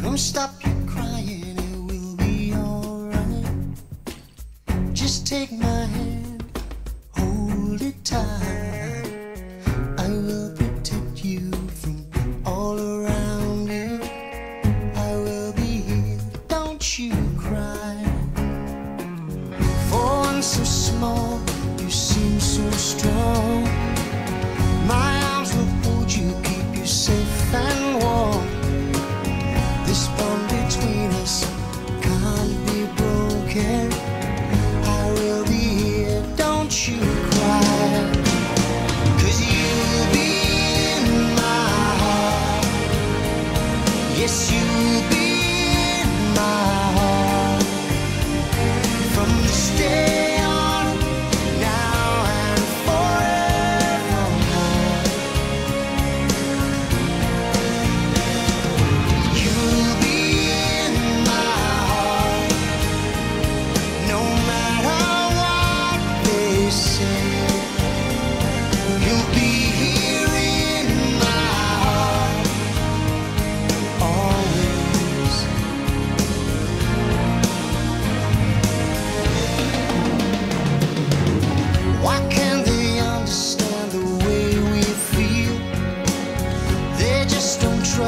Come stop your crying, it will be alright. Just take my hand, hold it tight. I will. just between us can't be broken. I will be here, don't you cry.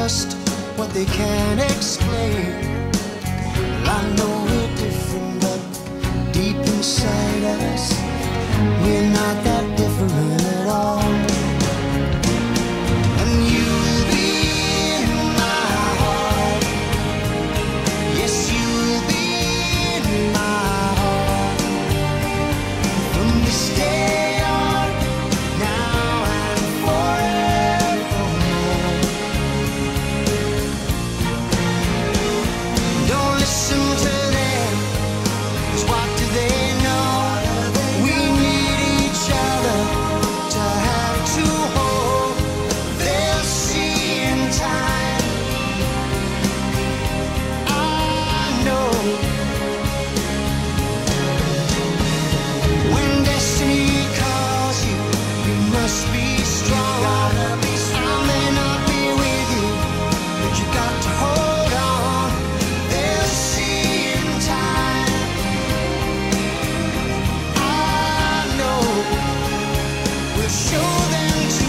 just what they can't explain. Well, I know we're different, but deep inside us, we're not that. show them to